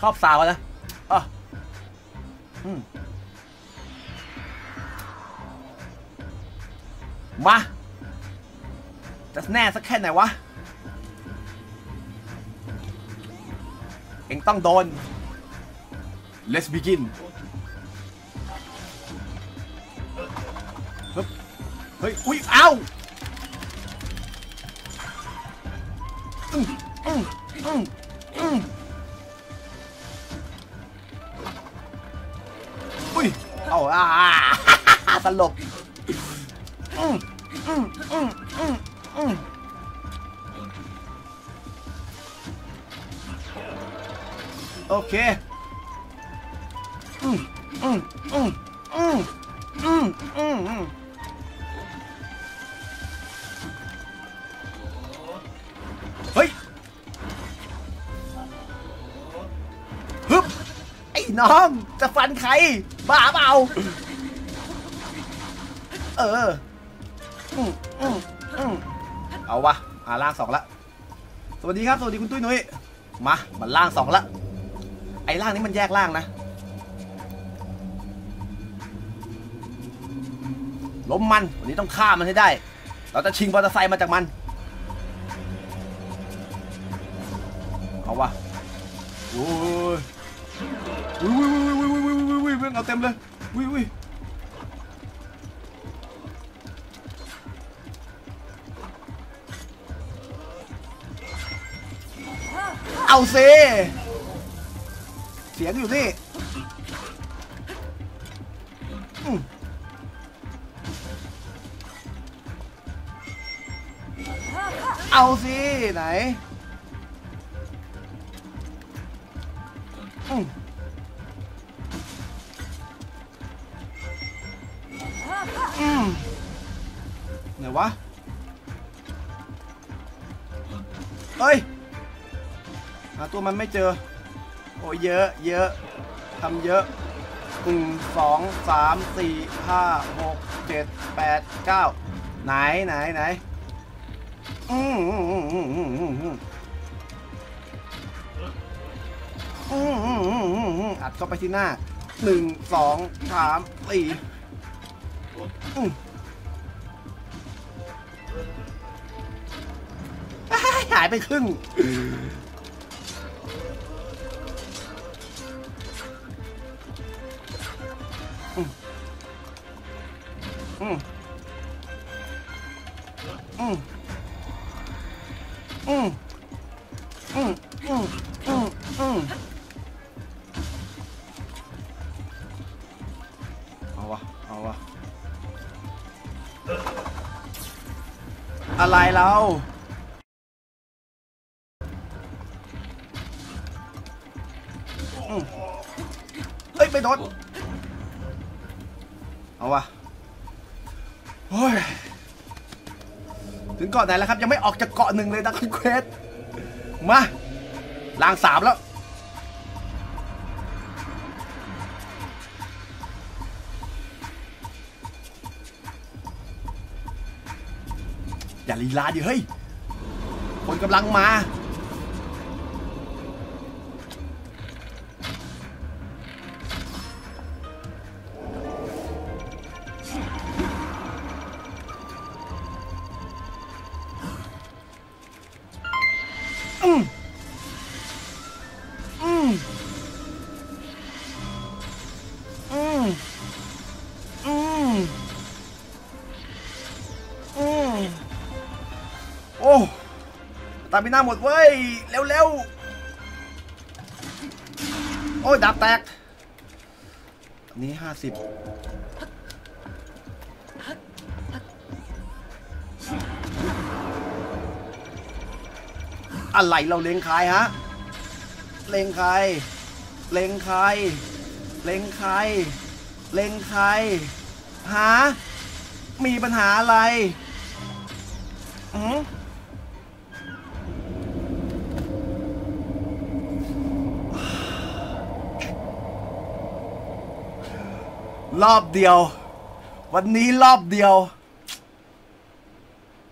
ชอบสาวนะอะอืมมา จะแน่สักแค่ไหนวะ เองต้องโดน Let's begin เฮ้ย อุ้ยเอ้าอืมอืมอืมอืม โอ้ยเอาตลกโอเคอืมอืมอืมอืมอืมอืมอืมเฮ้ยฮึบไอ้น้อง จะฟันใคร บ้าเปล่าเอออืมอืมอืมเอาวะอ่าล่างสองละ สวัสดีครับ สวัสดีคุณตุ้ยนุ้ย มา มันล่างสองละ ไอ้ล่างนี้มันแยกล่างนะ ล้มมัน วันนี้ต้องฆ่ามันให้ได้ เราจะชิงมอเตอร์ไซค์มาจากมัน เอาวะโอ้ยวิววิววิว วิววิววิววิวเอาเต็มเลยวิววิวเอาสิเสียงอยู่นี่อืมเอาสิไหนอืม นวะเฮ้ยหาตัวมันไม่เจอ โอ้เยอะเยอะทำเยอะหนึ่งสองสามสี่ห้าหกเจ็ดแปดเก้าไหนไหนไหนอืมอืมอืมอืมอืมอืมอืมอืมอืมอืมอืมอืมอัดเข้าไปที่หน้าหนึ่งสองสามสี่อืมายไปครึ่ง อืมอืมอืมอืมอืมอืมอืมเอาวะ เอาวะ อะไรเรา เอ้ยไปโดนเอาวะโอ้ยถึงเกาะไหนแล้วครับยังไม่ออกจากเกาะหนึ่งเลยนะคุณเควสมาลางสามแล้วอย่าลีลาดิเฮ้ยคนกำลังมา อืมอืมอืมอืมอืมโอ้ตามิน่าหมดเว้ย เร็วเร็วโอ้ยดับแตก อันนี้ห้าสิบ อะไรเราเลงใครฮะ เลงใคร เลงใคร เลงใคร เลงใคร หา มีปัญหาอะไร อืมรอบเดียว วันนี้รอบเดียว